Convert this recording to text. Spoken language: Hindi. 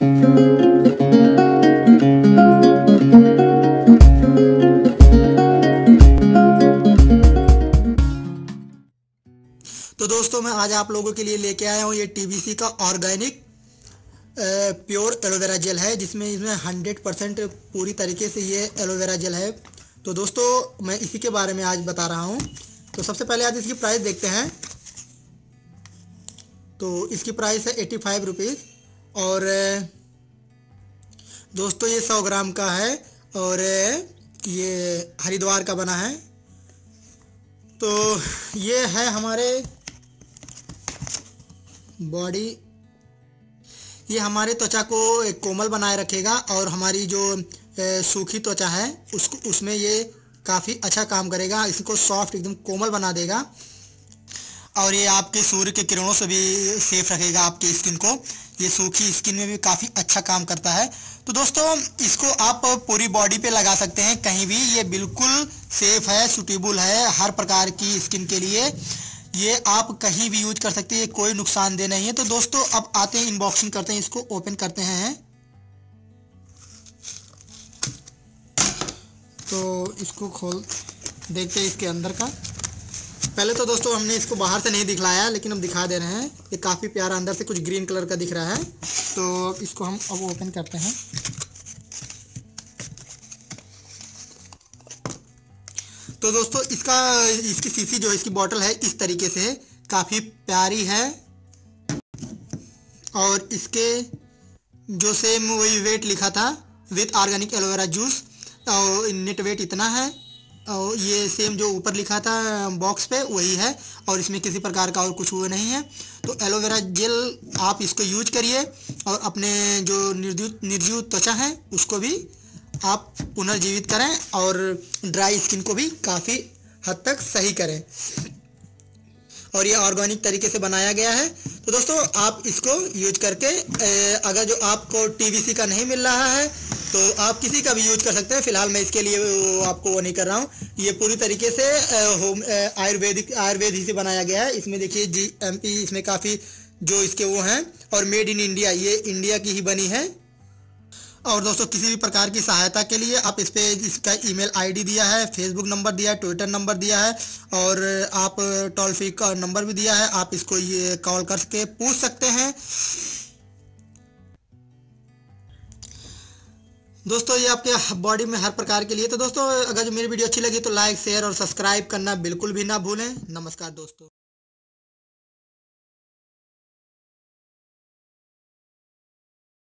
तो दोस्तों, मैं आज आप लोगों के लिए लेके आया हूँ ये टीबीसी का ऑर्गेनिक प्योर एलोवेरा जेल है, जिसमें इसमें हंड्रेड परसेंट पूरी तरीके से ये एलोवेरा जेल है। तो दोस्तों, मैं इसी के बारे में आज बता रहा हूँ। तो सबसे पहले आज इसकी प्राइस देखते हैं। तो इसकी प्राइस है एटी फाइव रुपीज़। और दोस्तों ये सौ ग्राम का है और ये हरिद्वार का बना है। तो ये है हमारे बॉडी। ये हमारे त्वचा को एक कोमल बनाए रखेगा और हमारी जो सूखी त्वचा है, उसको, उसमें ये काफ़ी अच्छा काम करेगा, इसको सॉफ्ट एकदम कोमल बना देगा। और ये आपके सूर्य के किरणों से भी सेफ़ रखेगा आपकी स्किन को। ये सूखी स्किन में भी काफ़ी अच्छा काम करता है। तो दोस्तों, इसको आप पूरी बॉडी पे लगा सकते हैं, कहीं भी। ये बिल्कुल सेफ़ है सुटेबल है हर प्रकार की स्किन के लिए। ये आप कहीं भी यूज़ कर सकते हैं कोई नुकसानदेह नहीं है। तो दोस्तों, अब आते हैं इनबॉक्सिंग करते हैं, इसको ओपन करते हैं। तो इसको खोल, देखते हैं इसके अंदर का। पहले तो दोस्तों हमने इसको बाहर से नहीं दिखलाया, लेकिन हम दिखा दे रहे हैं। ये काफ़ी प्यारा अंदर से कुछ ग्रीन कलर का दिख रहा है। तो इसको हम अब ओपन करते हैं। तो दोस्तों, इसका, इसकी सीसी जो है, इसकी बॉटल है, इस तरीके से काफ़ी प्यारी है। और इसके जो सेम वही वेट लिखा था with organic aloe vera juice और नेट वेट इतना है। और ये सेम जो ऊपर लिखा था बॉक्स पे, वही है। और इसमें किसी प्रकार का और कुछ हुआ नहीं है। तो एलोवेरा जेल आप इसको यूज़ करिए और अपने जो निर्जीव निर्जीव त्वचा है, उसको भी आप पुनर्जीवित करें और ड्राई स्किन को भी काफ़ी हद तक सही करें। और ये ऑर्गेनिक तरीके से बनाया गया है। तो दोस्तों, आप इसको यूज़ करके अगर जो आपको टीवीसी का नहीं मिल रहा है तो आप किसी का भी यूज़ कर सकते हैं। फ़िलहाल मैं इसके लिए आपको वो नहीं कर रहा हूँ। ये पूरी तरीके से होम आयुर्वेदिक, आयुर्वेद ही से बनाया गया है। इसमें देखिए जी एम पी इसमें काफ़ी जो इसके वो हैं, और मेड इन इंडिया ये इंडिया की ही बनी है। और दोस्तों, किसी भी प्रकार की सहायता के लिए आप इस पर इसका ईमेल आईडी दिया है फेसबुक नंबर दिया है ट्विटर नंबर दिया है, और आप टोल फ्री का नंबर भी दिया है। आप इसको ये कॉल करके पूछ सकते हैं। दोस्तों, ये आपके बॉडी में हर प्रकार के लिए। तो दोस्तों, अगर जो मेरी वीडियो अच्छी लगी तो लाइक शेयर और सब्सक्राइब करना बिल्कुल भी ना भूलें। नमस्कार दोस्तों।